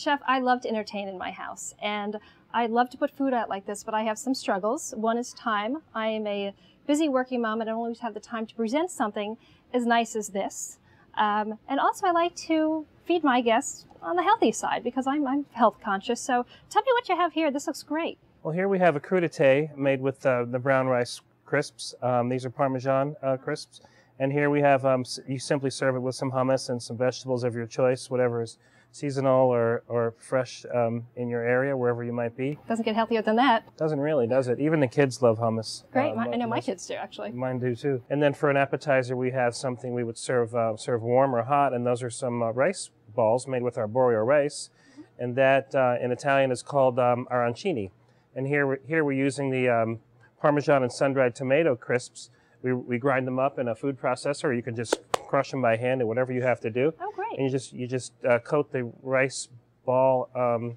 Chef, I love to entertain in my house, and I love to put food out like this, but I have some struggles. One is time. I am a busy working mom, and I don't always have the time to present something as nice as this. Um, and also, I like to feed my guests on the healthy side because I'm, I'm health conscious. So tell me what you have here. This looks great. Well, here we have a crudité made with uh, the brown rice crisps. Um, these are Parmesan uh, crisps. And here we have, um, you simply serve it with some hummus and some vegetables of your choice, whatever is seasonal or, or fresh um, in your area, wherever you might be. Doesn't get healthier than that. Doesn't really, does it? Even the kids love hummus. Great. Uh, My- I know my kids do, actually. Mine do too. And then for an appetizer, we have something we would serve uh, serve warm or hot, and those are some uh, rice balls made with arborio rice, and that uh, in Italian is called um, arancini. And here we're, here we're using the um, Parmesan and sun-dried tomato crisps. We, we grind them up in a food processor, or you can just crush them by hand, or whatever you have to do. Oh, great. And you just you just uh, coat the rice ball um,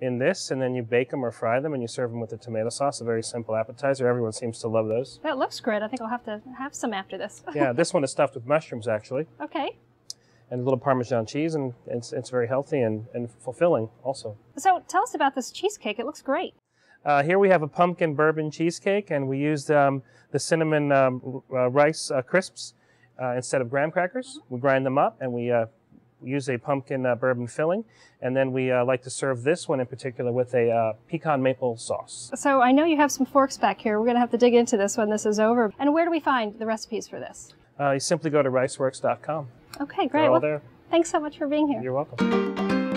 in this, and then you bake them or fry them, and you serve them with the tomato sauce. A very simple appetizer. Everyone seems to love those. That looks great. I think I'll have to have some after this. yeah, this one is stuffed with mushrooms actually, okay. and a little Parmesan cheese, and it's, it's very healthy and, and fulfilling also. So tell us about this cheesecake. It looks great. Uh, here we have a pumpkin bourbon cheesecake, and we used um, the cinnamon um, uh, rice uh, crisps uh, instead of graham crackers. We grind them up, and we uh, use a pumpkin uh, bourbon filling, and then we uh, like to serve this one in particular with a uh, pecan maple sauce. So I know you have some forks back here. We're going to have to dig into this when this is over. And where do we find the recipes for this? Uh, you simply go to riceworks.com. Okay, They're great. all Well, there. thanks so much for being here. You're welcome.